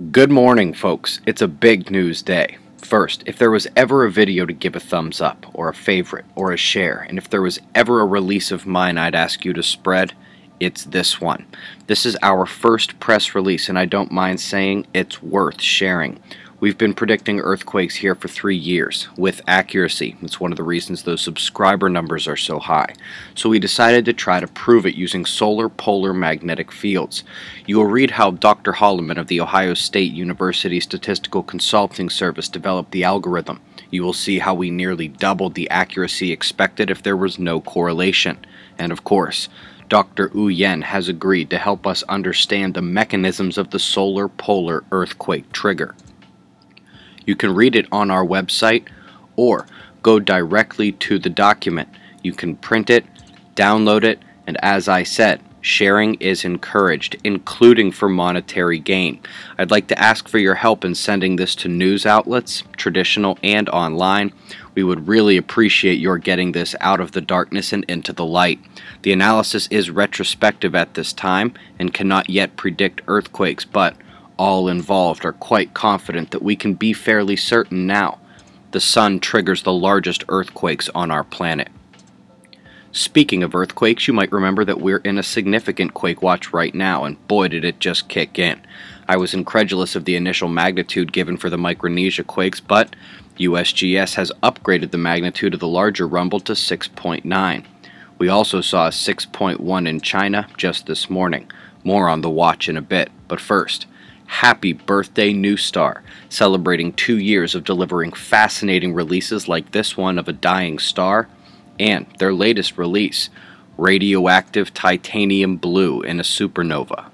Good morning, folks. It's a big news day. First, if there was ever a video to give a thumbs up, or a favorite, or a share, and if there was ever a release of mine I'd ask you to spread, it's this one. This is our first press release, and I don't mind saying it's worth sharing. We've been predicting earthquakes here for three years, with accuracy. It's one of the reasons those subscriber numbers are so high. So we decided to try to prove it using solar polar magnetic fields. You will read how Dr. Holloman of the Ohio State University Statistical Consulting Service developed the algorithm. You will see how we nearly doubled the accuracy expected if there was no correlation. And of course, Dr. Wu Yen has agreed to help us understand the mechanisms of the solar polar earthquake trigger. You can read it on our website or go directly to the document. You can print it, download it, and as I said, sharing is encouraged, including for monetary gain. I'd like to ask for your help in sending this to news outlets, traditional and online. We would really appreciate your getting this out of the darkness and into the light. The analysis is retrospective at this time and cannot yet predict earthquakes, but all involved are quite confident that we can be fairly certain now. The sun triggers the largest earthquakes on our planet. Speaking of earthquakes, you might remember that we're in a significant quake watch right now, and boy did it just kick in. I was incredulous of the initial magnitude given for the Micronesia quakes, but USGS has upgraded the magnitude of the larger rumble to 6.9. We also saw a 6.1 in China just this morning. More on the watch in a bit, but first, Happy birthday, NuStar, celebrating two years of delivering fascinating releases like this one of a dying star, and their latest release, Radioactive Titanium Blue in a Supernova.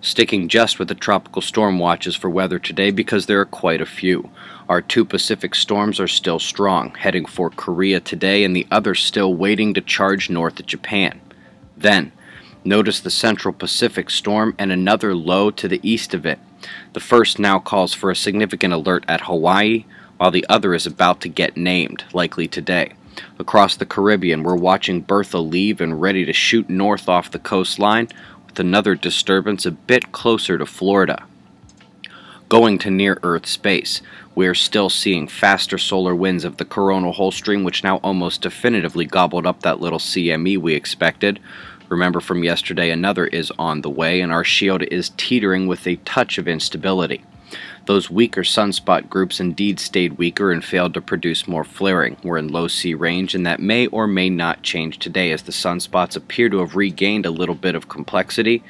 Sticking just with the tropical storm watches for weather today because there are quite a few. Our two Pacific storms are still strong, heading for Korea today, and the other still waiting to charge north of Japan. Then, Notice the Central Pacific storm and another low to the east of it. The first now calls for a significant alert at Hawaii, while the other is about to get named, likely today. Across the Caribbean, we're watching Bertha leave and ready to shoot north off the coastline, with another disturbance a bit closer to Florida. Going to near Earth space, we are still seeing faster solar winds of the coronal hole stream, which now almost definitively gobbled up that little CME we expected. Remember from yesterday, another is on the way, and our shield is teetering with a touch of instability. Those weaker sunspot groups indeed stayed weaker and failed to produce more flaring. We're in low C range, and that may or may not change today as the sunspots appear to have regained a little bit of complexity.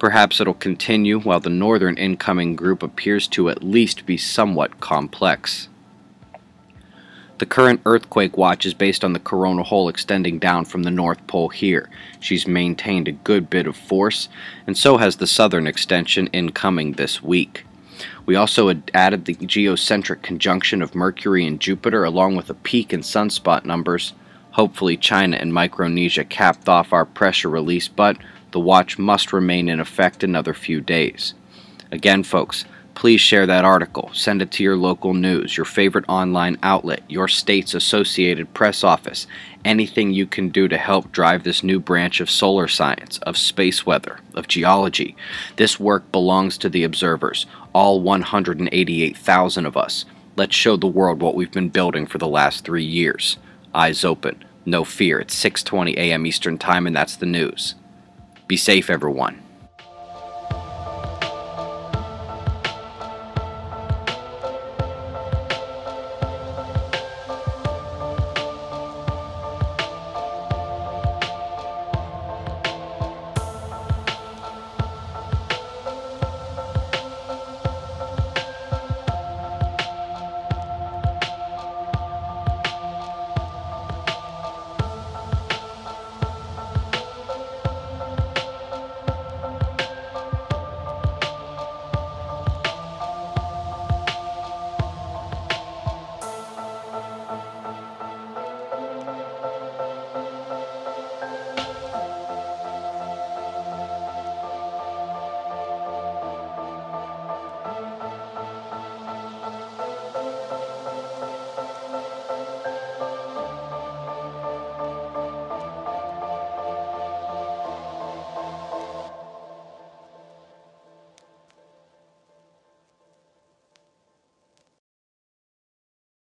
Perhaps it'll continue while the northern incoming group appears to at least be somewhat complex. The current earthquake watch is based on the coronal hole extending down from the North Pole here. She's maintained a good bit of force, and so has the southern extension incoming this week. We also added the geocentric conjunction of Mercury and Jupiter along with a peak in sunspot numbers. Hopefully China and Micronesia capped off our pressure release, but the watch must remain in effect another few days. Again, folks, Please share that article. Send it to your local news, your favorite online outlet, your state's associated press office. Anything you can do to help drive this new branch of solar science, of space weather, of geology. This work belongs to the observers, all 188,000 of us. Let's show the world what we've been building for the last three years. Eyes open. No fear. It's 6:20 a.m. Eastern Time and that's the news. Be safe everyone.